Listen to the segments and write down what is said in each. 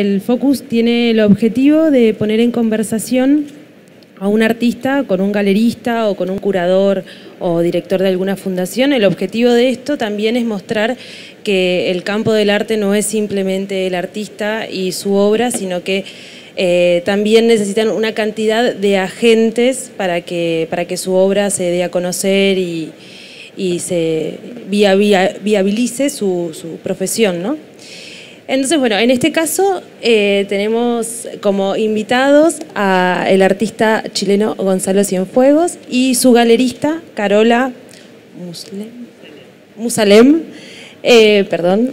El Focus tiene el objetivo de poner en conversación a un artista con un galerista o con un curador o director de alguna fundación. El objetivo de esto también es mostrar que el campo del arte no es simplemente el artista y su obra, sino que eh, también necesitan una cantidad de agentes para que, para que su obra se dé a conocer y, se viabilice su, su profesión, ¿no? Entonces, bueno, en este caso eh, tenemos como invitados al artista chileno Gonzalo Cienfuegos y su galerista Carola Musalem. Eh, perdón.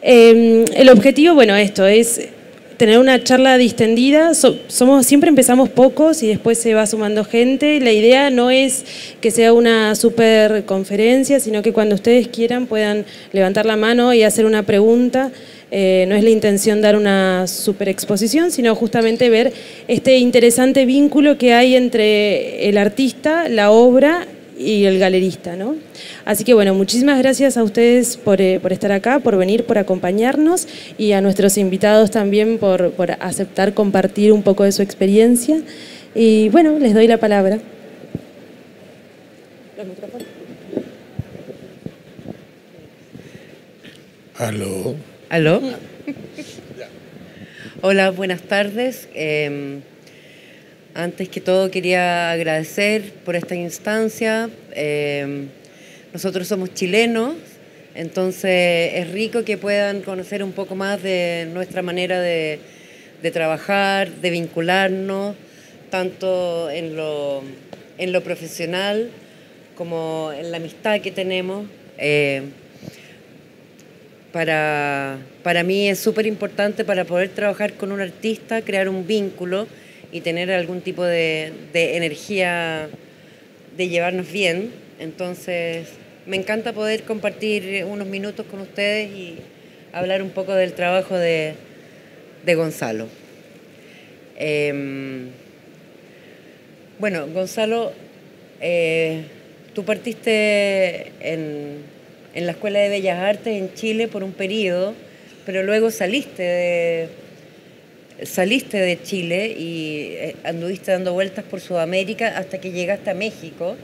Em, el objetivo, bueno, esto es tener una charla distendida. somos, siempre empezamos pocos y después se va sumando gente. La idea no es que sea una super conferencia, sino que cuando ustedes quieran puedan levantar la mano y hacer una pregunta. Eh, no es la intención dar una super exposición, sino justamente ver este interesante vínculo que hay entre el artista, la obra y el galerista. ¿no? Así que bueno, muchísimas gracias a ustedes por, eh, estar acá, por venir, por acompañarnos y a nuestros invitados también por, aceptar compartir un poco de su experiencia. Y bueno, les doy la palabra. Aló. Aló. Hola, buenas tardes. Em, antes que todo quería agradecer por esta instancia. Em, nosotros somos chilenos, entonces es rico que puedan conocer un poco más de nuestra manera de, trabajar, de vincularnos, tanto en lo, en lo, profesional como en la amistad que tenemos. Eh, para, para mí es súper importante para poder trabajar con un artista, crear un vínculo y tener algún tipo de, energía de llevarnos bien. Entonces, me encanta poder compartir unos minutos con ustedes y hablar un poco del trabajo de, Gonzalo. Em, bueno, Gonzalo, eh, tú partiste en, en la Escuela de Bellas Artes en Chile por un periodo, pero luego saliste de saliste de Chile y eh, anduviste dando vueltas por Sudamérica hasta que llegaste a México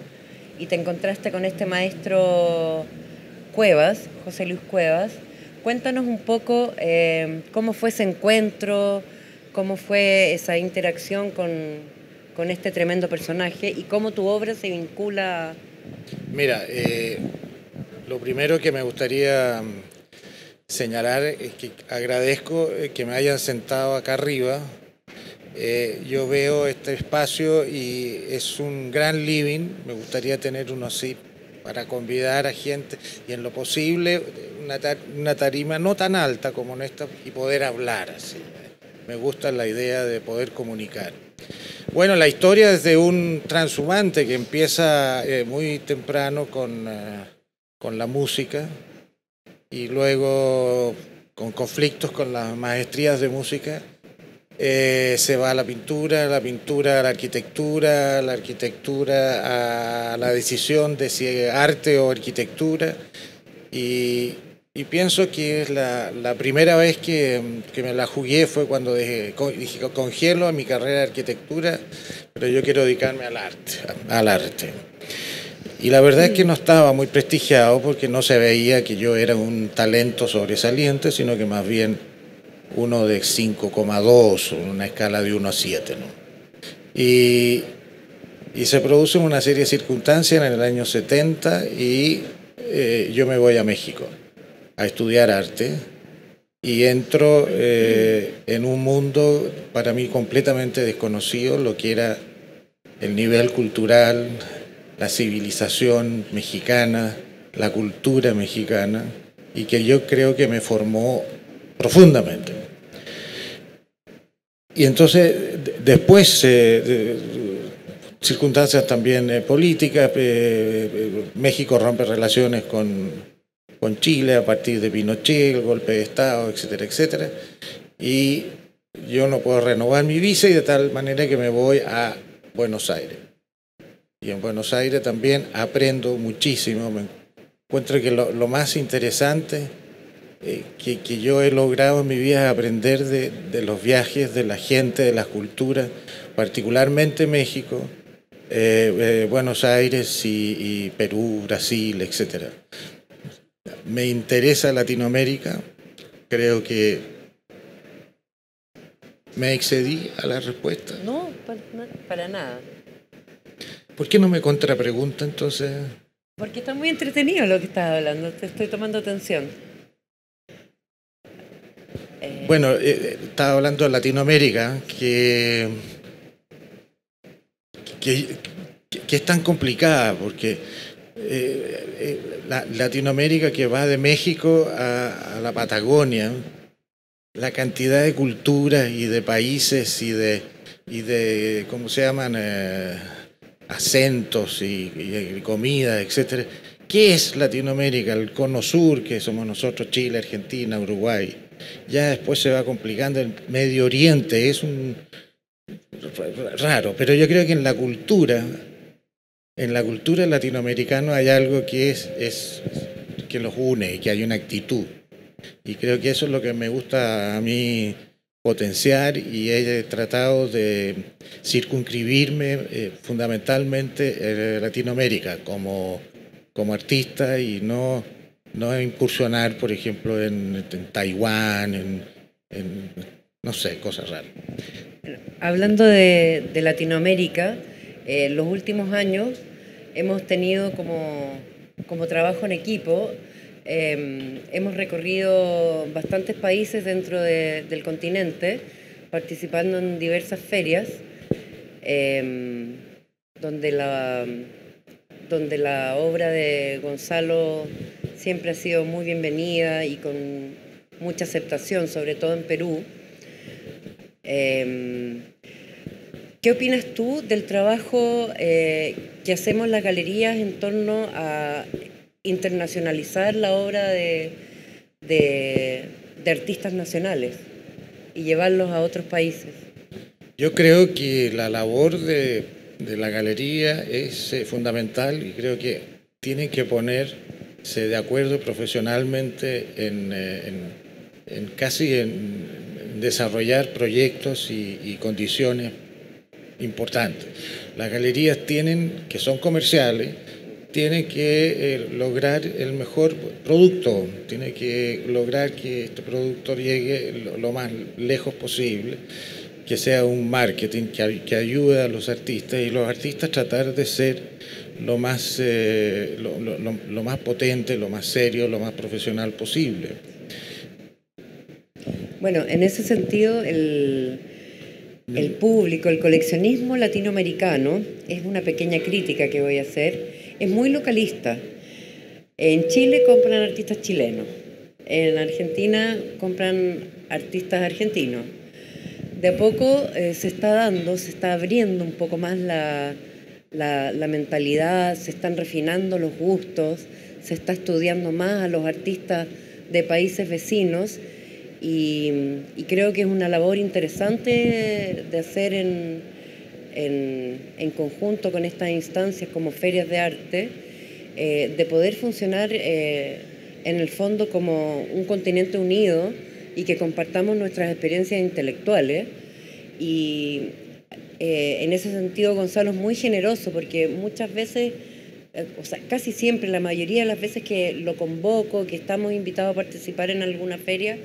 y te encontraste con este maestro Cuevas, José Luis Cuevas. Cuéntanos un poco eh, cómo fue ese encuentro, cómo fue esa interacción con, con, este tremendo personaje y cómo tu obra se vincula. Mira, eh, lo primero que me gustaría señalar es que agradezco eh, que me hayan sentado acá arriba. Eh, yo veo este espacio y es un gran living, me gustaría tener uno así para convidar a gente y en lo posible una, tarima no tan alta como esta y poder hablar así. Me gusta la idea de poder comunicar. Bueno, la historia es de un transhumante que empieza eh, muy temprano con, con la música, y luego con conflictos con las maestrías de música, eh, se va a la pintura, la pintura a la arquitectura, la arquitectura a la decisión de si es arte o arquitectura. Y, pienso que es la, primera vez que, que, me la jugué fue cuando dije, congelo a mi carrera de arquitectura, pero yo quiero dedicarme al arte. Al arte. Y la verdad es que no estaba muy prestigiado porque no se veía que yo era un talento sobresaliente, sino que más bien uno de 5,2, una escala de 1 a 7. Y, se produce una serie de circunstancias en el año 70 y eh, yo me voy a México a estudiar arte y entro eh, en un mundo para mí completamente desconocido, lo que era el nivel cultural, la civilización mexicana, la cultura mexicana, y que yo creo que me formó profundamente. Y entonces, después, eh, circunstancias también eh, políticas, eh, México rompe relaciones con, con Chile a partir de Pinochet, golpe de Estado, etcétera, etcétera, y yo no puedo renovar mi visa y de tal manera que me voy a Buenos Aires y en Buenos Aires también aprendo muchísimo. Me encuentro que lo, más interesante eh, que, yo he logrado en mi vida aprender de, los viajes, de la gente, de las culturas, particularmente México, eh, Buenos Aires y, y, Perú, Brasil, etc. Me interesa Latinoamérica, creo que me excedí a la respuesta. No, para nada. ¿Por qué no me contrapregunta entonces? Porque está muy entretenido lo que estás hablando, te estoy tomando atención. Eh, bueno, eh, estaba hablando de Latinoamérica, que, que, es tan complicada, porque eh, Latinoamérica que va de México a, la Patagonia, la cantidad de culturas y de países y de, y de ¿cómo se llaman? Acentos y, comida, etcétera. ¿Qué es Latinoamérica? El cono sur, que somos nosotros, Chile, Argentina, Uruguay. Ya después se va complicando el Medio Oriente, es un raro, pero yo creo que en la cultura, en la cultura latinoamericana hay algo que es, es que los une, que hay una actitud. Y creo que eso es lo que me gusta a mí potenciar y he tratado de circunscribirme eh, fundamentalmente en Latinoamérica como, como artista y no, no incursionar, por ejemplo, en, Taiwán, en, no sé, cosas raras. Hablando de, Latinoamérica, eh, los últimos años hemos tenido como, como trabajo en equipo Em, hemos recorrido bastantes países dentro del continente, participando en diversas ferias, em, donde, la, donde la obra de Gonzalo siempre ha sido muy bienvenida y con mucha aceptación, sobre todo en Perú. Em, ¿Qué opinas tú del trabajo eh, que hacemos las galerías en torno a internacionalizar la obra de, de, artistas nacionales y llevarlos a otros países. Yo creo que la labor de, de la galería es eh, fundamental y creo que tienen que ponerse de acuerdo profesionalmente en, eh, en, casi en, desarrollar proyectos y, y condiciones importantes. Las galerías tienen, que son comerciales, tiene que eh, lograr el mejor producto, tiene que lograr que este producto llegue lo, más lejos posible, que sea un marketing que, que, ayude a los artistas y los artistas tratar de ser lo más, eh, lo, más potente, lo más serio, lo más profesional posible. Bueno, en ese sentido, el, el público, el coleccionismo latinoamericano, es una pequeña crítica que voy a hacer es muy localista. En Chile compran artistas chilenos, en Argentina compran artistas argentinos. De a poco eh, se está dando, se está abriendo un poco más la, la, mentalidad, se están refinando los gustos, se está estudiando más a los artistas de países vecinos y, y creo que es una labor interesante de hacer en, en, conjunto con estas instancias como ferias de arte, eh, de poder funcionar eh, en el fondo como un continente unido y que compartamos nuestras experiencias intelectuales. Y eh, en ese sentido Gonzalo es muy generoso porque muchas veces, o sea, casi siempre, la mayoría de las veces que lo convoco, que estamos invitados a participar en alguna feria,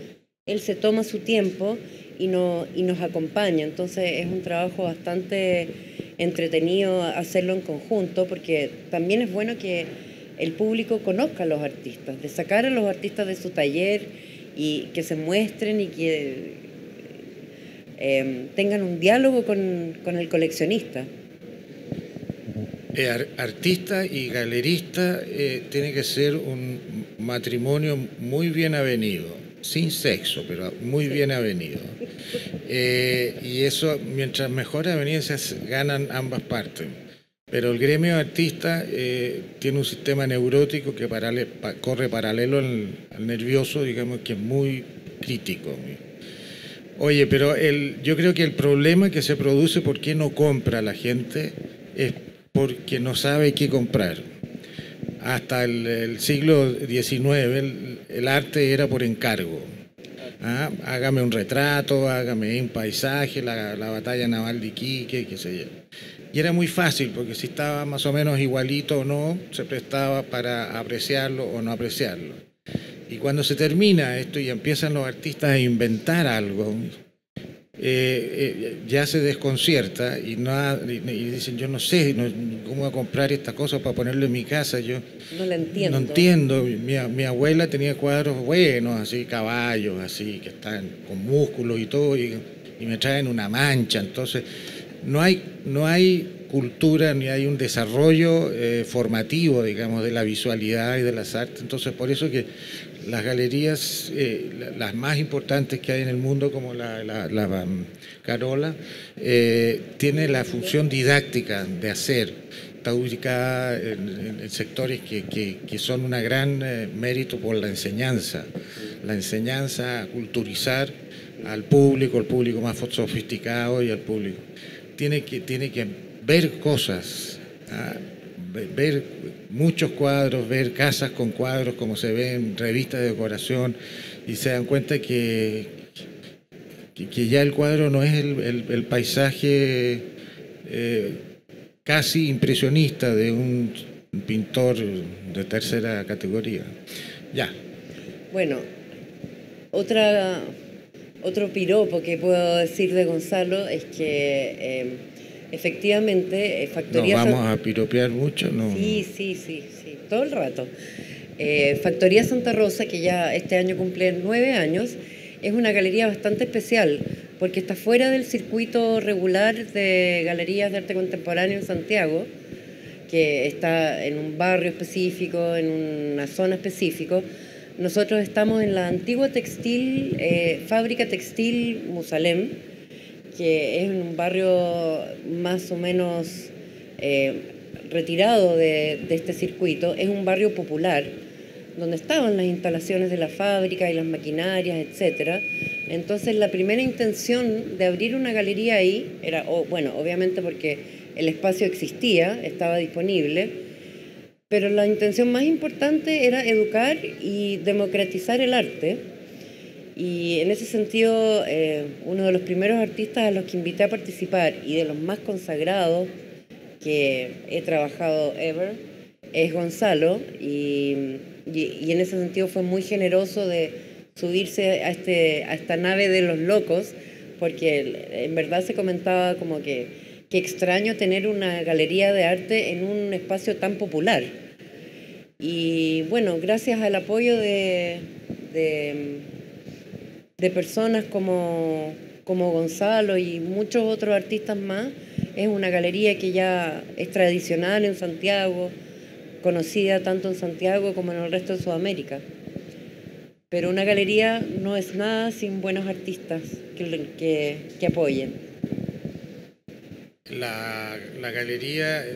él se toma su tiempo y, no, y nos acompaña. Entonces es un trabajo bastante entretenido hacerlo en conjunto porque también es bueno que el público conozca a los artistas, de sacar a los artistas de su taller y que se muestren y que em, tengan un diálogo con, el coleccionista. Eh, artista y galerista eh, tiene que ser un matrimonio muy bien avenido sin sexo, pero muy bien avenido. Eh, y eso, mientras mejor avenido se ganan ambas partes. Pero el gremio de artistas eh, tiene un sistema neurótico que corre paralelo al, nervioso, digamos, que es muy crítico. Oye, pero el, yo creo que el problema que se produce, ¿por qué no compra la gente? Es porque no sabe qué comprar. Hasta el, siglo XIX el, arte era por encargo. ¿ah? Hágame un retrato, hágame un paisaje, la, la, batalla naval de Iquique, qué sé yo. Y era muy fácil, porque si estaba más o menos igualito o no, se prestaba para apreciarlo o no apreciarlo. Y cuando se termina esto y empiezan los artistas a inventar algo, eh, eh, ya se desconcierta y, no y, dicen, yo no sé cómo voy a comprar esta cosa para ponerlo en mi casa. Yo no la entiendo. No entiendo. Mi, mi, abuela tenía cuadros buenos, así, caballos, así, que están con músculos y todo, y, y me traen una mancha. Entonces, no hay, no hay cultura ni hay un desarrollo eh, formativo, digamos, de la visualidad y de las artes. Entonces, por eso que las galerías, eh, las más importantes que hay en el mundo, como la, um, Carola, eh, tiene la función didáctica de hacer. Está ubicada en, sectores que, son un gran mérito por la enseñanza. La enseñanza a culturizar al público, al público más sofisticado y al público. Tiene que, tiene que ver cosas, ¿ah? ver muchos cuadros, ver casas con cuadros como se ven, revistas de decoración, y se dan cuenta que, que, ya el cuadro no es el, paisaje eh, casi impresionista de un pintor de tercera categoría. Ya. Bueno, otra, otro piropo que puedo decir de Gonzalo es que... Eh, Efectivamente, eh, Factoría... ¿Nos vamos a piropear mucho? No. Sí, sí, sí, sí, todo el rato. Eh, Factoría Santa Rosa, que ya este año cumple nueve años, es una galería bastante especial porque está fuera del circuito regular de galerías de arte contemporáneo en Santiago, que está en un barrio específico, en una zona específica. Nosotros estamos en la antigua textil, eh, fábrica textil Musalem, que es un barrio más o menos eh, retirado de, este circuito, es un barrio popular, donde estaban las instalaciones de la fábrica y las maquinarias, etc. Entonces la primera intención de abrir una galería ahí era, bueno, obviamente porque el espacio existía, estaba disponible, pero la intención más importante era educar y democratizar el arte y en ese sentido, eh, uno de los primeros artistas a los que invité a participar y de los más consagrados que he trabajado ever es Gonzalo. Y, y, en ese sentido fue muy generoso de subirse a, este, a esta nave de los locos, porque en verdad se comentaba como que, que extraño tener una galería de arte en un espacio tan popular. Y bueno, gracias al apoyo de personas como, como Gonzalo y muchos otros artistas más. Es una galería que ya es tradicional en Santiago, conocida tanto en Santiago como en el resto de Sudamérica. Pero una galería no es nada sin buenos artistas que, que, apoyen. La, la galería eh,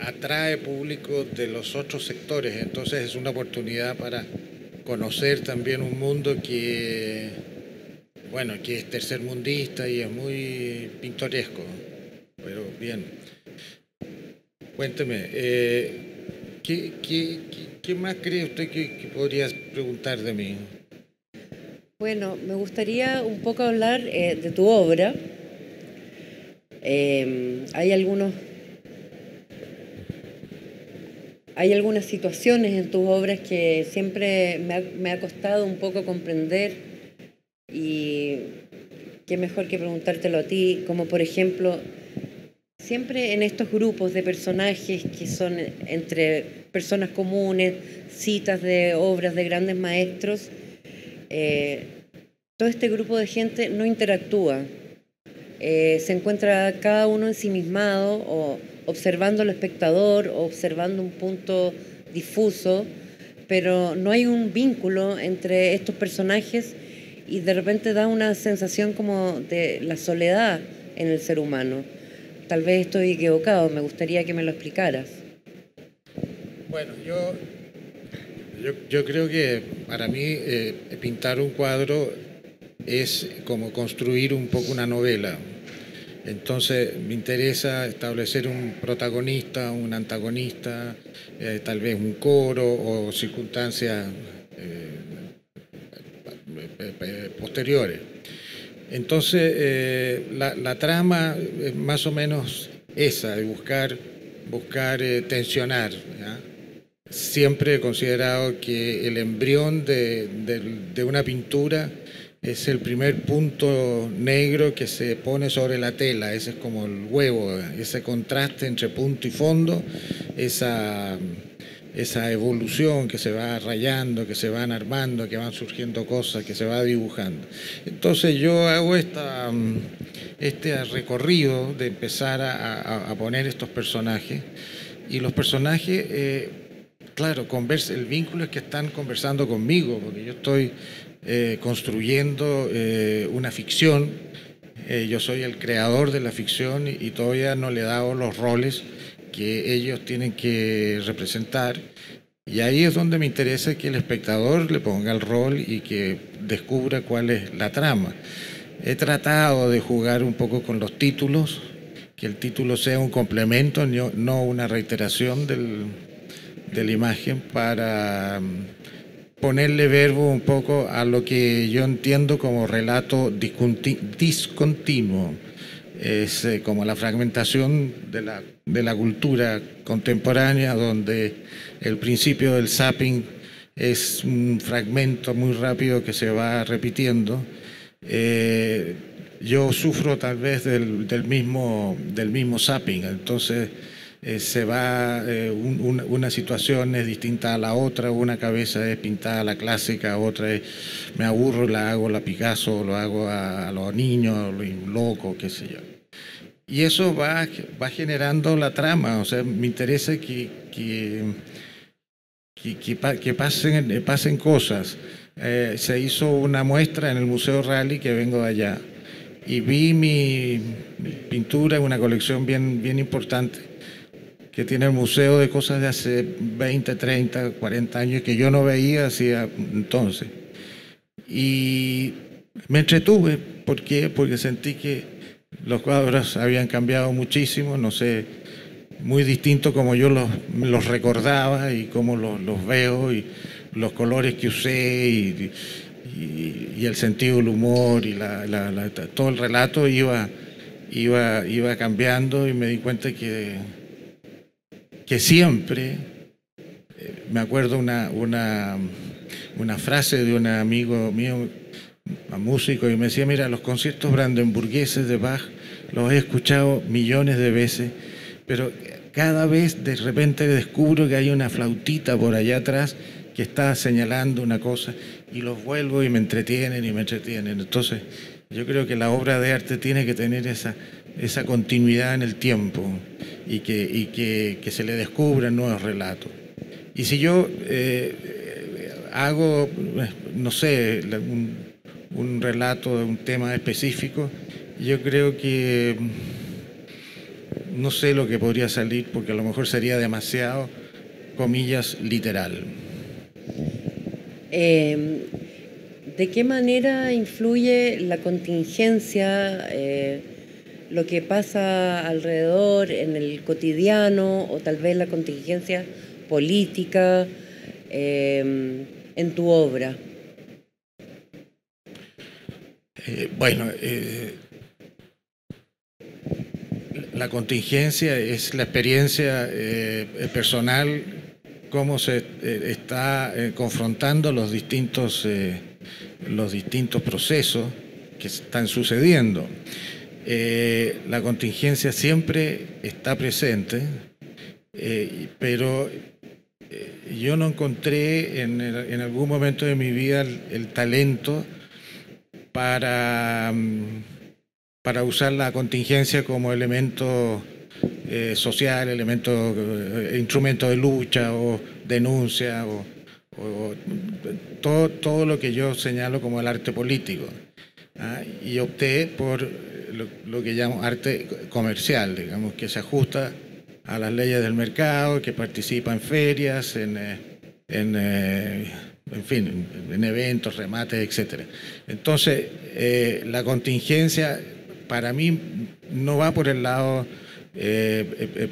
atrae público de los otros sectores, entonces es una oportunidad para conocer también un mundo que, bueno, que es tercermundista y es muy pintoresco, pero bien. Cuénteme, eh, ¿qué, más cree usted que, podría preguntar de mí? Bueno, me gustaría un poco hablar eh, de tu obra. Eh, hay algunos hay algunas situaciones en tus obras que siempre me ha, costado un poco comprender y qué mejor que preguntártelo a ti, como por ejemplo, siempre en estos grupos de personajes que son entre personas comunes, citas de obras de grandes maestros, eh, todo este grupo de gente no interactúa. Eh, se encuentra cada uno ensimismado o observando al espectador, observando un punto difuso, pero no hay un vínculo entre estos personajes y de repente da una sensación como de la soledad en el ser humano. Tal vez estoy equivocado, me gustaría que me lo explicaras. Bueno, yo, yo, creo que para mí eh, pintar un cuadro es como construir un poco una novela Entonces me interesa establecer un protagonista, un antagonista, eh, tal vez un coro o circunstancias posteriores. Entonces la, trama es más o menos esa, de buscar, buscar tensionar. Siempre he considerado que el embrión de, de, una pintura es el primer punto negro que se pone sobre la tela, ese es como el huevo, ese contraste entre punto y fondo, esa, esa evolución que se va rayando, que se van armando, que van surgiendo cosas, que se va dibujando. Entonces yo hago este recorrido de empezar a, poner estos personajes y los personajes... Eh, claro, el vínculo es que están conversando conmigo, porque yo estoy eh, construyendo eh, una ficción, eh, yo soy el creador de la ficción y, todavía no le he dado los roles que ellos tienen que representar. Y ahí es donde me interesa que el espectador le ponga el rol y que descubra cuál es la trama. He tratado de jugar un poco con los títulos, que el título sea un complemento, no una reiteración del, de la imagen para mm, ponerle verbo un poco a lo que yo entiendo como relato discontinuo. Es eh, como la fragmentación de la, de la cultura contemporánea donde el principio del zapping es un fragmento muy rápido que se va repitiendo. Eh, yo sufro tal vez del, del, mismo, del mismo zapping, entonces eh, se va, eh, una situación es distinta a la otra, una cabeza es pintada la clásica, otra es, me aburro, la hago la Picasso, lo hago a, los niños, lo loco, qué sé yo. Y eso va, va generando la trama, o sea, me interesa que, que, que, pasen, pasen cosas. Eh, se hizo una muestra en el Museo Rally que vengo de allá y vi mi pintura en una colección bien, bien importante que tiene el museo de cosas de hace 20, 30, 40 años que yo no veía hacía entonces. Y me entretuve, ¿por qué? Porque sentí que los cuadros habían cambiado muchísimo, no sé, muy distinto como yo los, los recordaba y como los, los, veo y los colores que usé y, y, el sentido del humor y la, la, todo el relato iba, iba, iba cambiando y me di cuenta que que siempre, eh, me acuerdo una, una, frase de un amigo mío, un músico, y me decía, mira, los conciertos brandenburgueses de Bach los he escuchado millones de veces, pero cada vez de repente descubro que hay una flautita por allá atrás que está señalando una cosa y los vuelvo y me entretienen y me entretienen. Entonces, yo creo que la obra de arte tiene que tener esa, esa continuidad en el tiempo y que, y que, se le descubran nuevos relatos. Y si yo eh, hago, no sé, un, un, relato de un tema específico, yo creo que no sé lo que podría salir porque a lo mejor sería demasiado, comillas, literal. Em, ¿De qué manera influye la contingencia? Eh, lo que pasa alrededor en el cotidiano o tal vez la contingencia política em, en tu obra? Eh, bueno, eh, la contingencia es la experiencia eh, personal, cómo se está confrontando los distintos, los distintos procesos que están sucediendo. Eh, la contingencia siempre está presente, eh, pero eh, yo no encontré en, algún momento de mi vida el, talento para, mm, para usar la contingencia como elemento social, elemento, instrumento de lucha o denuncia o, todo, todo lo que yo señalo como el arte político. ¿ah? Y opté por lo, que llamo arte comercial, digamos, que se ajusta a las leyes del mercado, que participa en ferias, en, eh, en, eh, en fin, en eventos, remates, etc. Entonces, eh, la contingencia para mí no va por el lado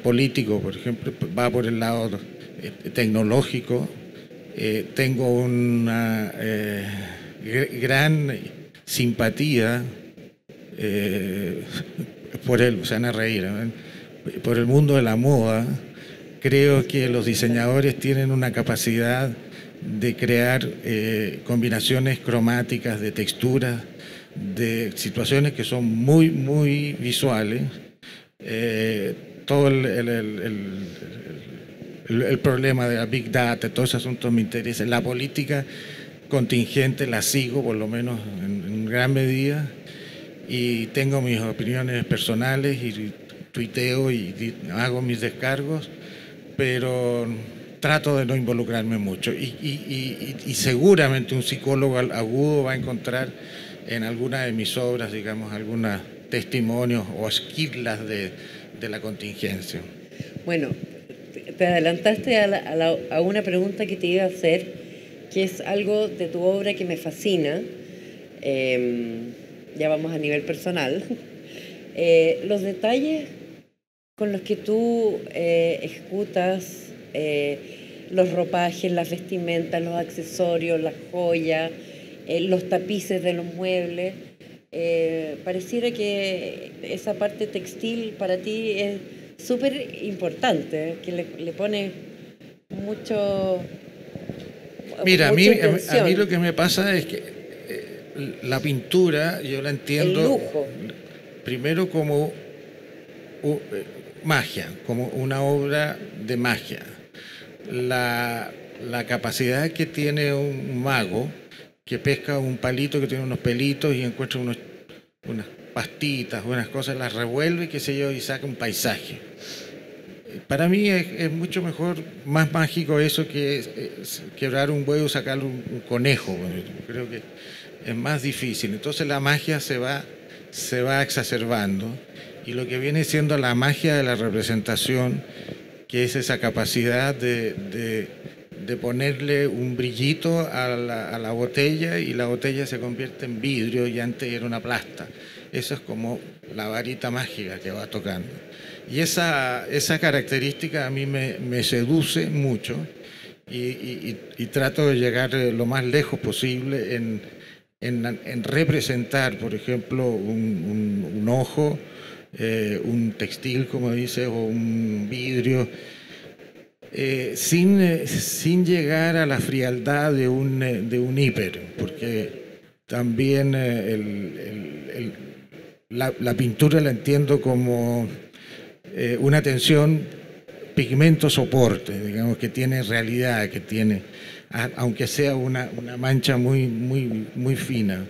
político, por ejemplo, va por el lado tecnológico. tengo una gran simpatía por él, se van a reír, por el mundo de la moda. Creo que los diseñadores tienen una capacidad de crear eh, combinaciones cromáticas, de texturas, de situaciones que son muy, muy visuales. Eh, todo el, el, problema de la Big Data, todos esos asuntos me interesan. La política contingente la sigo, por lo menos en, en gran medida, y tengo mis opiniones personales y tuiteo y hago mis descargos, pero trato de no involucrarme mucho y, seguramente un psicólogo agudo va a encontrar en alguna de mis obras, digamos, algunos testimonios o esquirlas de, la contingencia. Bueno, te adelantaste a, una pregunta que te iba a hacer, que es algo de tu obra que me fascina, em, ya vamos a nivel personal, eh, los detalles con los que tú eh, ejecutas eh, los ropajes, las vestimentas, los accesorios, las joyas, eh, los tapices de los muebles. Pareciera que esa parte textil para ti es súper importante, que le, pone mucho... Mira, a mí, a mí lo que me pasa es que la pintura yo la entiendo primero como magia, como una obra de magia la, capacidad que tiene un mago que pesca un palito que tiene unos pelitos y encuentra unos, unas pastitas, unas cosas, las revuelve, qué sé yo, y saca un paisaje. Para mí es, mucho mejor, más mágico eso que quebrar un huevo, sacar un, un, conejo. creo que es más difícil. Entonces la magia se va, se va exacerbando y lo que viene siendo la magia de la representación que es esa capacidad de, ponerle un brillito a la, botella y la botella se convierte en vidrio y antes era una plasta. Eso es como la varita mágica que va tocando. Y esa, esa característica a mí me, seduce mucho y, trato de llegar lo más lejos posible en, representar, por ejemplo, un ojo eh, un textil, como dice, o un vidrio, eh, sin, eh, sin llegar a la frialdad de un, de un hiper, porque también la, la, pintura la entiendo como una tensión pigmento-soporte, digamos, que tiene realidad, que tiene, aunque sea una, mancha muy, muy, muy fina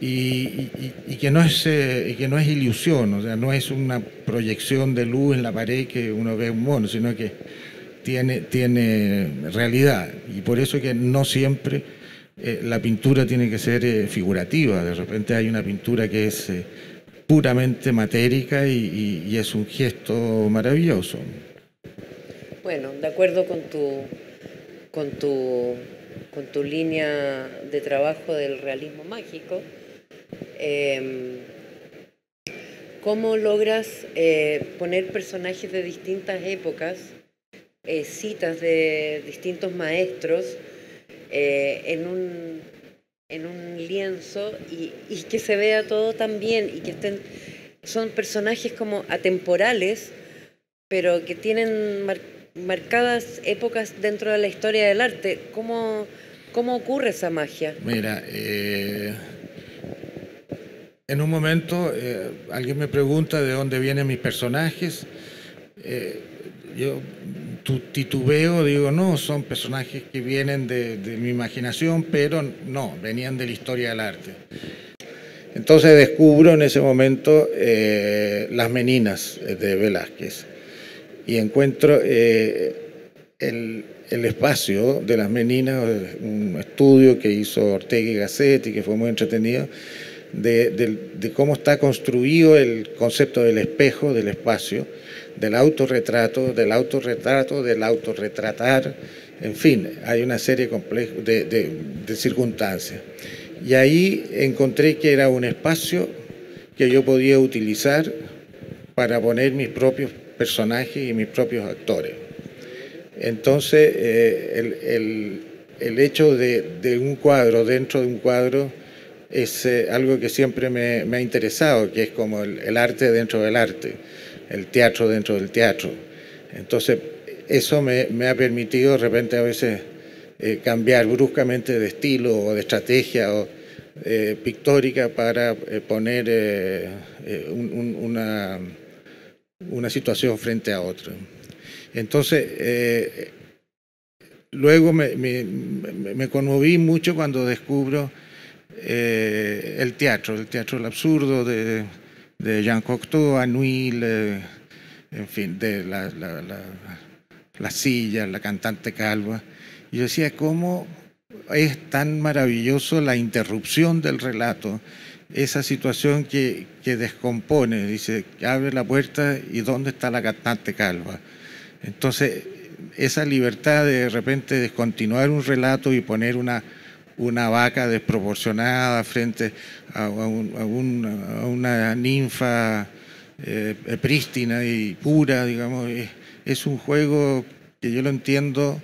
y, que no es, eh, que no es ilusión, o sea, no es una proyección de luz en la pared que uno ve un mono, sino que tiene, tiene realidad. Y por eso que no siempre eh, la pintura tiene que ser eh, figurativa. De repente hay una pintura que es puramente matérica y, y, es un gesto maravilloso. Bueno, de acuerdo con tu, con tu, con tu línea de trabajo del realismo mágico, Em, ¿Cómo logras eh, poner personajes de distintas épocas, eh, citas de distintos maestros eh, en, un, en un lienzo y, que se vea todo tan bien y que estén, son personajes como atemporales, pero que tienen marcadas épocas dentro de la historia del arte? ¿Cómo, cómo ocurre esa magia? Mira, en un momento eh, alguien me pregunta de dónde vienen mis personajes. Eh, yo titubeo, digo, no, son personajes que vienen de, mi imaginación, pero no, venían de la historia del arte. Entonces descubro en ese momento eh, Las Meninas de Velázquez y encuentro el, el, espacio de Las Meninas, un estudio que hizo Ortega y Gassetti, que fue muy entretenido, de, cómo está construido el concepto del espejo, del espacio, del autorretrato, del autorretrato, del autorretratar, en fin, hay una serie de, de, circunstancias. Y ahí encontré que era un espacio que yo podía utilizar para poner mis propios personajes y mis propios actores. Entonces, eh, el, hecho de, un cuadro dentro de un cuadro es eh, algo que siempre me, ha interesado, que es como el, arte dentro del arte, el teatro dentro del teatro. Entonces, eso me, ha permitido de repente a veces eh, cambiar bruscamente de estilo o de estrategia o, pictórica para poner una una situación frente a otra. Entonces, eh, luego me, conmoví mucho cuando descubro eh, el teatro, el teatro del absurdo de, Jean Cocteau, Anuil, eh, en fin, de la, la, la, silla, la cantante calva. Yo decía, ¿cómo es tan maravilloso la interrupción del relato esa situación que, descompone, dice, abre la puerta y ¿dónde está la cantante calva? Entonces, esa libertad de, de repente descontinuar un relato y poner una, una vaca desproporcionada frente a, una ninfa eh, prístina y pura, digamos, es un juego que yo lo entiendo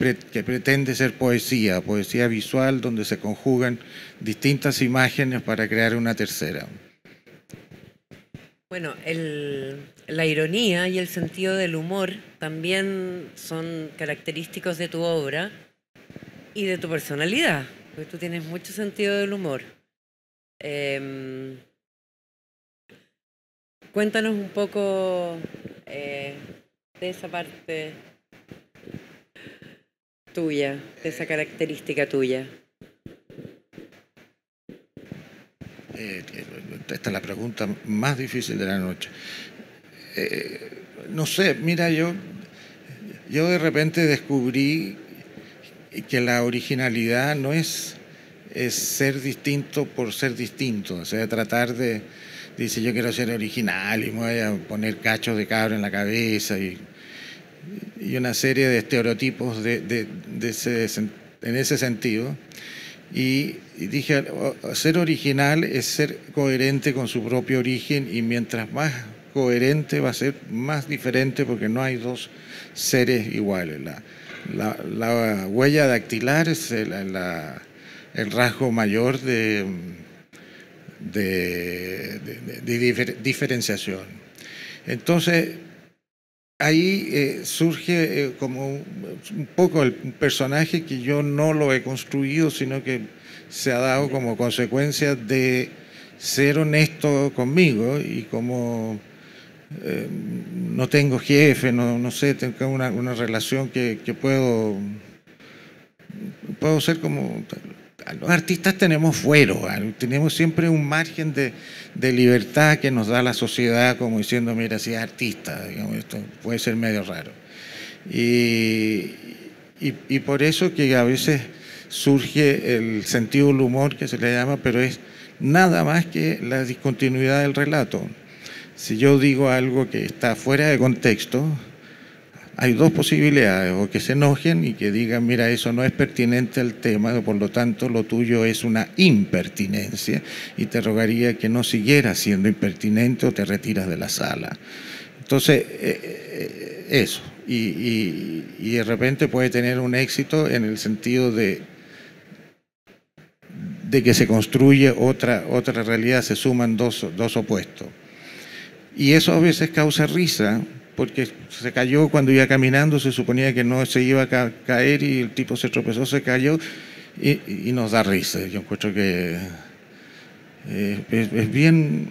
que pretende ser poesía, poesía visual donde se conjugan distintas imágenes para crear una tercera. Bueno, la ironía y el sentido del humor también son característicos de tu obra y de tu personalidad, porque tú tienes mucho sentido del humor. Em, cuéntanos un poco eh, de esa parte tuya, de esa característica tuya? Eh, esta es la pregunta más difícil de la noche. Eh, no sé, mira, yo, yo de repente descubrí que la originalidad no es, es ser distinto por ser distinto, o sea, tratar de, dice yo quiero ser original y me voy a poner cachos de cabro en la cabeza y y una serie de estereotipos de, de, ese, en ese sentido. Y, dije, ser original es ser coherente con su propio origen y mientras más coherente va a ser más diferente porque no hay dos seres iguales. La, la, huella dactilar es el, el rasgo mayor de, de, de diferenciación. Entonces, ahí eh, surge eh, como un, poco el personaje que yo no lo he construido, sino que se ha dado como consecuencia de ser honesto conmigo y como eh, no tengo jefe, no, no sé, tengo una, una relación que, que, puedo, puedo ser como los artistas tenemos fuero, tenemos siempre un margen de, libertad que nos da la sociedad, como diciendo, mira, si es artista, esto puede ser medio raro. Y, por eso que a veces surge el sentido del humor que se le llama, pero es nada más que la discontinuidad del relato. Si yo digo algo que está fuera de contexto, hay dos posibilidades, o que se enojen y que digan, mira, eso no es pertinente al tema, por lo tanto lo tuyo es una impertinencia, y te rogaría que no siguieras siendo impertinente o te retiras de la sala. Entonces, eh, eh, eso, y, de repente puede tener un éxito en el sentido de, de que se construye otra, otra realidad, se suman dos, dos opuestos. Y eso a veces causa risa, porque se cayó cuando iba caminando, se suponía que no se iba a caer y el tipo se tropezó, se cayó y, nos da risa. Yo encuentro que eh, es, bien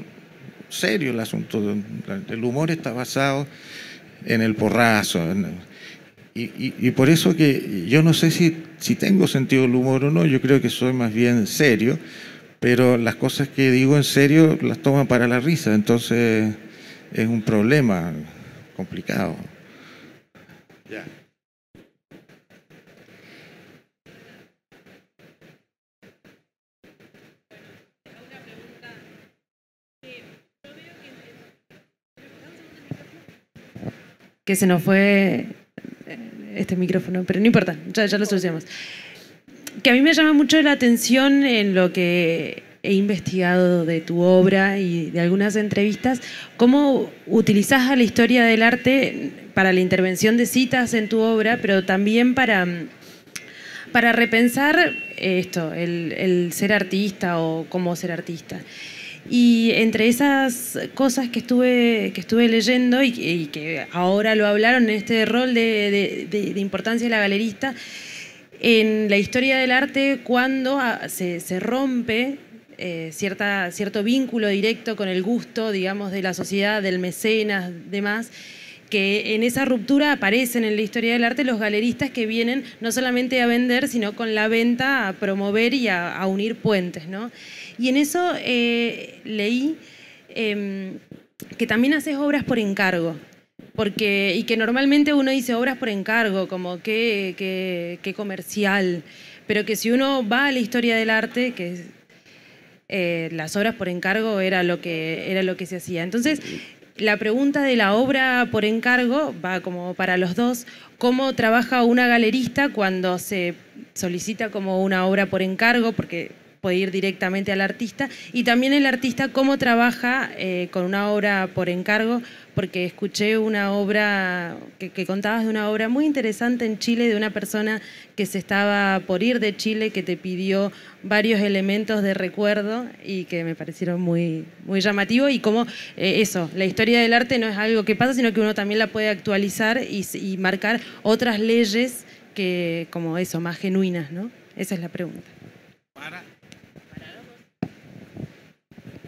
serio el asunto. El humor está basado en el porrazo. y, por eso que yo no sé si, si tengo sentido del humor o no, yo creo que soy más bien serio, pero las cosas que digo en serio las toman para la risa, entonces es un problema complicado. Ya. Que se nos fue eh, este micrófono, pero no importa, ya, ya lo solucionamos. Que a mí me llama mucho la atención en lo que he investigado de tu obra y de algunas entrevistas, cómo utilizás a la historia del arte para la intervención de citas en tu obra, pero también para, para repensar esto, el, ser artista o cómo ser artista. Y entre esas cosas que estuve, que estuve leyendo y, que ahora lo hablaron en este rol de, de importancia de la galerista, en la historia del arte, cuando se, se rompe eh, cierta, cierto vínculo directo con el gusto, digamos, de la sociedad, del mecenas, demás, que en esa ruptura aparecen en la historia del arte los galeristas que vienen no solamente a vender, sino con la venta a promover y a, unir puentes. ¿no? Y en eso eh, leí em, que también haces obras por encargo. Porque, y que normalmente uno dice obras por encargo, como qué, comercial, pero que si uno va a la historia del arte, que eh, las obras por encargo era lo, que, era lo que se hacía. Entonces, la pregunta de la obra por encargo va como para los dos, ¿cómo trabaja una galerista cuando se solicita como una obra por encargo? Porque puede ir directamente al artista. Y también el artista cómo trabaja eh, con una obra por encargo, porque escuché una obra, que, contabas de una obra muy interesante en Chile, de una persona que se estaba por ir de Chile, que te pidió varios elementos de recuerdo y que me parecieron muy, muy llamativos. Y cómo eh, eso, la historia del arte no es algo que pasa, sino que uno también la puede actualizar y, marcar otras leyes que, como eso, más genuinas, ¿no? Esa es la pregunta. Para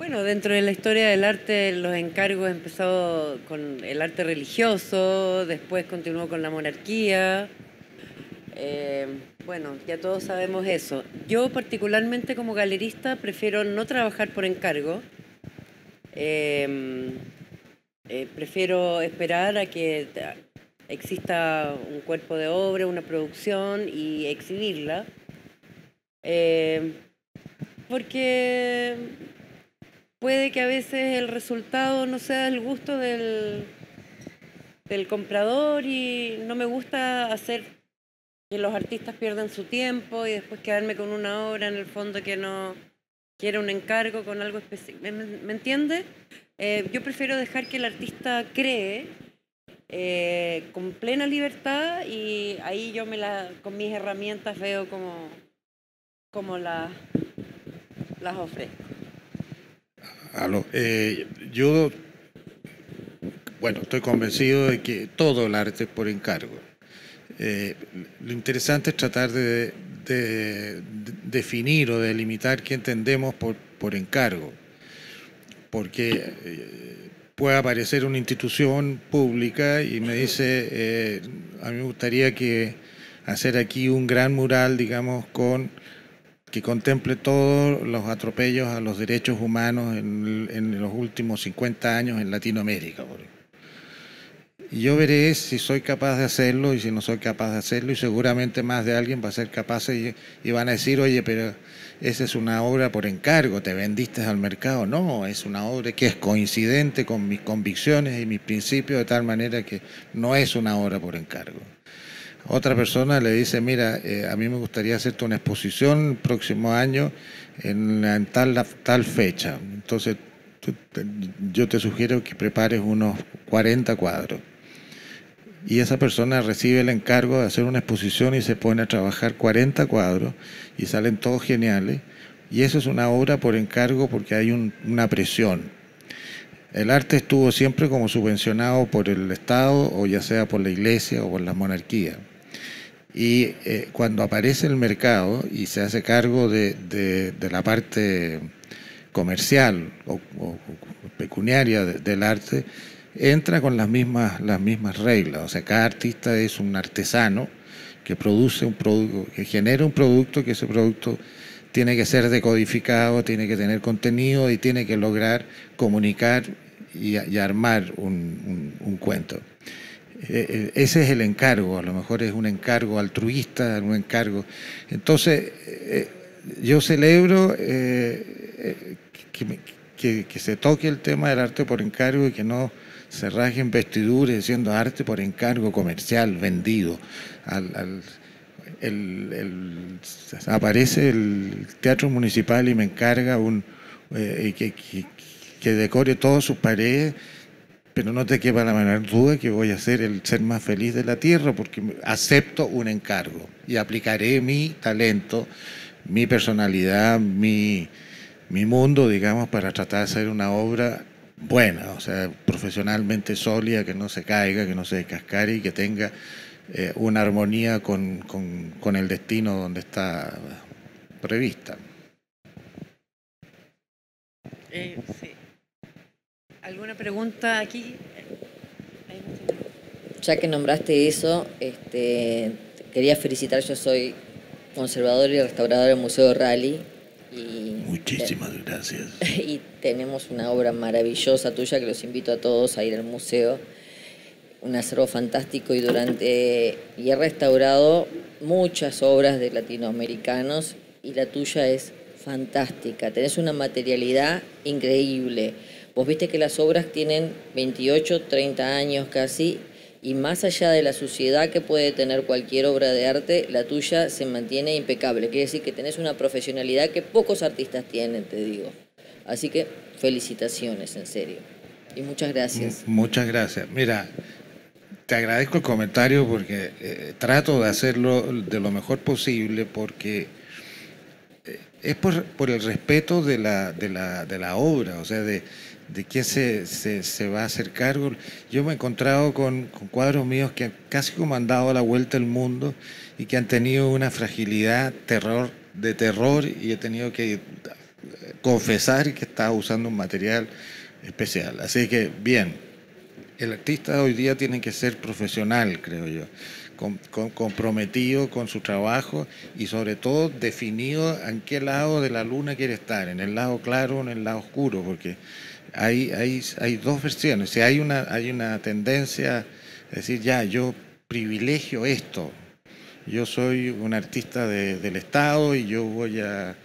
bueno, dentro de la historia del arte, los encargos empezó con el arte religioso, después continuó con la monarquía. Eh, bueno, ya todos sabemos eso. Yo particularmente como galerista prefiero no trabajar por encargo. Em, eh, prefiero esperar a que exista un cuerpo de obra, una producción y exhibirla. Eh, porque puede que a veces el resultado no sea el gusto del, del comprador y no me gusta hacer que los artistas pierdan su tiempo y después quedarme con una obra en el fondo que no quiere un encargo con algo específico. ¿Me, entiende? Eh, yo prefiero dejar que el artista cree eh, con plena libertad y ahí yo me la, con mis herramientas veo como, como las ofrezco. Eh, yo, bueno, estoy convencido de que todo el arte es por encargo. Eh, lo interesante es tratar de, definir o delimitar qué entendemos por, por encargo, porque eh, puede aparecer una institución pública y me dice, a mí me gustaría que hacer aquí un gran mural, digamos, con que contemple todos los atropellos a los derechos humanos en, los últimos 50 años en Latinoamérica. Y yo veré si soy capaz de hacerlo y si no soy capaz de hacerlo y seguramente más de alguien va a ser capaz y, y van a decir, oye, pero esa es una obra por encargo, te vendiste al mercado. No, es una obra que es coincidente con mis convicciones y mis principios de tal manera que no es una obra por encargo. Otra persona le dice, mira, eh, a mí me gustaría hacerte una exposición el próximo año en, tal, tal fecha. Entonces, yo te sugiero que prepares unos 40 cuadros. Y esa persona recibe el encargo de hacer una exposición y se pone a trabajar 40 cuadros y salen todos geniales. Y eso es una obra por encargo porque hay una presión. El arte estuvo siempre como subvencionado por el Estado o ya sea por la iglesia o por la monarquía. Y eh, cuando aparece el mercado y se hace cargo de, la parte comercial o, pecuniaria del arte, entra con las mismas, las mismas reglas. O sea, cada artista es un artesano que produce un producto, que genera un producto, que ese producto tiene que ser decodificado, tiene que tener contenido y tiene que lograr comunicar y, armar un cuento. Eh, eh, ese es el encargo, a lo mejor es un encargo altruista, un encargo. Entonces, eh, yo celebro que, se toque el tema del arte por encargo y que no se rasguen vestiduras diciendo arte por encargo comercial, vendido. Aparece el Teatro Municipal y me encarga un, eh, que, que, decore todas sus paredes, pero no te quepa la menor duda que voy a ser el ser más feliz de la tierra porque acepto un encargo y aplicaré mi talento, mi personalidad, mi, mi mundo, digamos, para tratar de hacer una obra buena, o sea, profesionalmente sólida, que no se caiga, que no se descascare y que tenga eh, una armonía con, con, el destino donde está prevista. Eh, ¿Alguna pregunta aquí? Ya que nombraste eso, este, quería felicitar, yo soy conservador y restaurador del Museo Rally. Y Muchísimas gracias. Y tenemos una obra maravillosa tuya que los invito a todos a ir al museo un acervo fantástico y durante y he restaurado muchas obras de latinoamericanos y la tuya es fantástica. Tenés una materialidad increíble. Vos viste que las obras tienen 28, 30 años casi y más allá de la suciedad que puede tener cualquier obra de arte, la tuya se mantiene impecable. Quiere decir que tenés una profesionalidad que pocos artistas tienen, te digo. Así que felicitaciones, en serio. Y muchas gracias. Muchas gracias. Mira, te agradezco el comentario porque eh, trato de hacerlo de lo mejor posible porque eh, es por, el respeto de la, de la, obra, o sea, de, de quién se, se, va a hacer cargo. Yo me he encontrado con, cuadros míos que casi como han dado la vuelta al mundo y que han tenido una fragilidad terror, de terror y he tenido que confesar que estaba usando un material especial. Así que, bien, el artista hoy día tiene que ser profesional, creo yo, comprometido con su trabajo y sobre todo definido en qué lado de la luna quiere estar, en el lado claro o en el lado oscuro, porque hay, hay, dos versiones. Si hay una, hay una tendencia a decir, ya, yo privilegio esto, yo soy un artista del Estado y yo voy a,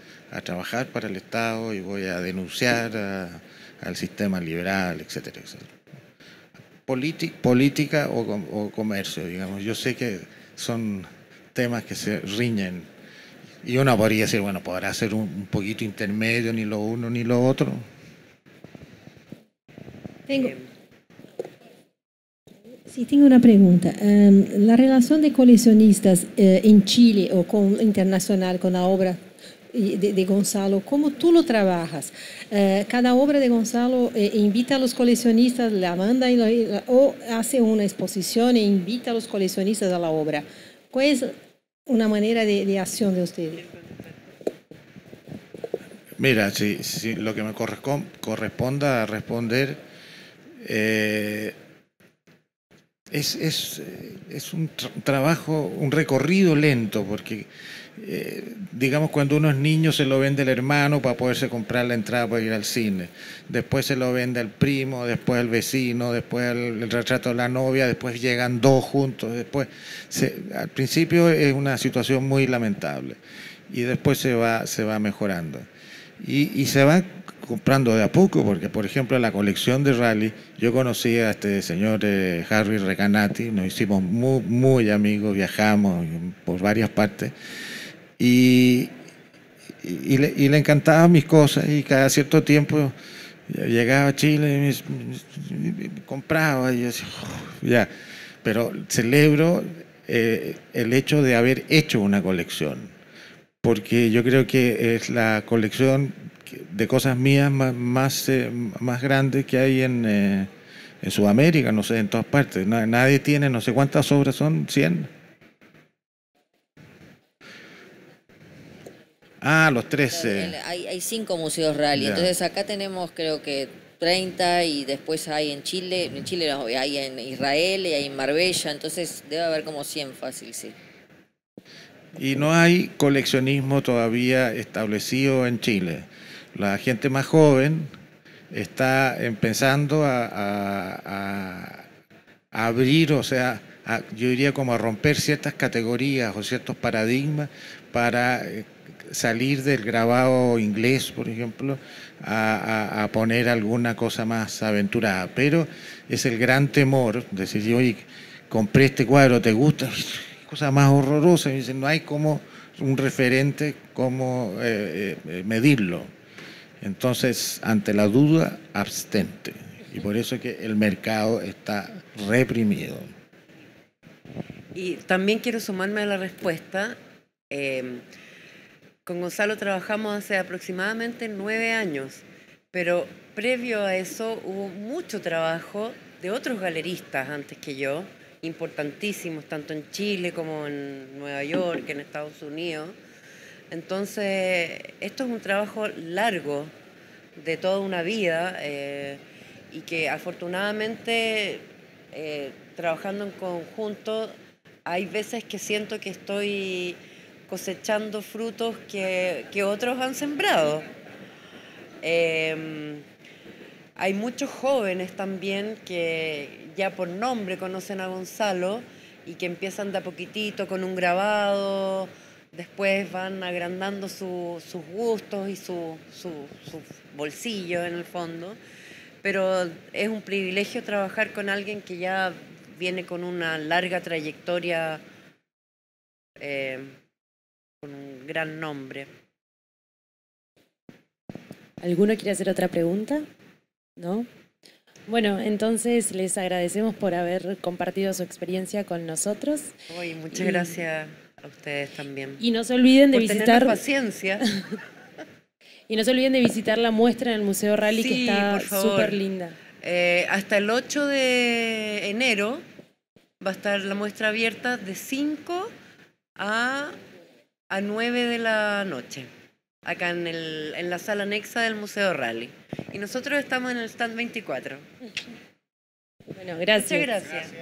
trabajar para el Estado y voy a denunciar al sistema liberal, etcétera, etcétera política o, comercio, digamos. Yo sé que son temas que se riñen y uno podría decir, bueno, podrá ser un, poquito intermedio, ni lo uno ni lo otro. Tengo, sí, tengo una pregunta. Em, la relación de coleccionistas eh, en Chile o con internacional con la obra de, Gonzalo, ¿cómo tú lo trabajas? Eh, cada obra de Gonzalo eh, invita a los coleccionistas, la manda o hace una exposición e invita a los coleccionistas a la obra. ¿Cuál es una manera de, acción de ustedes? Mira, si, lo que me corresponda responder eh, es, es, es, un trabajo, un recorrido lento, porque eh, digamos, cuando uno es niño se lo vende el hermano para poderse comprar la entrada para ir al cine. Después se lo vende al primo, después al vecino, después el, retrato de la novia, después llegan dos juntos. Después al principio es una situación muy lamentable y después se va, se va mejorando. Y, se va comprando de a poco, porque por ejemplo la colección de rally, yo conocí a este señor eh, Harry Recanati, nos hicimos muy, muy amigos, viajamos por varias partes y, y, le, encantaban mis cosas y cada cierto tiempo llegaba a Chile y compraba y decía, ya, pero celebro eh, el hecho de haber hecho una colección, porque yo creo que es la colección de cosas mías más, más, eh, más grande que hay en, eh, en Sudamérica, no sé, en todas partes. Nadie tiene, no sé cuántas obras son, 100 Ah, los 13. Hay, hay cinco museos rally. Entonces acá tenemos creo que 30 y después hay en Chile, en Chile hay en Israel y hay en Marbella, entonces debe haber como 100 fácil, sí. Y no hay coleccionismo todavía establecido en Chile. La gente más joven está empezando a, abrir, o sea, yo diría como a romper ciertas categorías o ciertos paradigmas para eh, salir del grabado inglés, por ejemplo, a, poner alguna cosa más aventurada. Pero es el gran temor, decir, oye, compré este cuadro, ¿te gusta? cosa más horrorosa. Me dicen, no hay como un referente, cómo eh, eh, medirlo. Entonces, ante la duda, abstente. Y por eso es que el mercado está reprimido. Y también quiero sumarme a la respuesta. Eh, con Gonzalo trabajamos hace aproximadamente nueve años, pero previo a eso hubo mucho trabajo de otros galeristas antes que yo, importantísimos, tanto en Chile como en Nueva York, en Estados Unidos. Entonces, esto es un trabajo largo de toda una vida eh, y que afortunadamente eh, trabajando en conjunto hay veces que siento que estoy cosechando frutos que, otros han sembrado. Em, hay muchos jóvenes también que ya por nombre conocen a Gonzalo y que empiezan de a poquitito con un grabado, después van agrandando sus gustos y su, su, su bolsillo en el fondo. Pero es un privilegio trabajar con alguien que ya viene con una larga trayectoria. Eh, con un gran nombre. ¿Alguno quiere hacer otra pregunta? ¿No? Bueno, entonces les agradecemos por haber compartido su experiencia con nosotros. Hoy muchas gracias a ustedes también. Y no se olviden de por visitar. Paciencia. y no se olviden de visitar la muestra en el Museo Rally, que está súper linda. Eh, hasta el 8 de enero va a estar la muestra abierta de 5 a a 9 de la noche, acá en, el, en la sala anexa del Museo Rally. Y nosotros estamos en el stand 24. Bueno, gracias. Muchas gracias.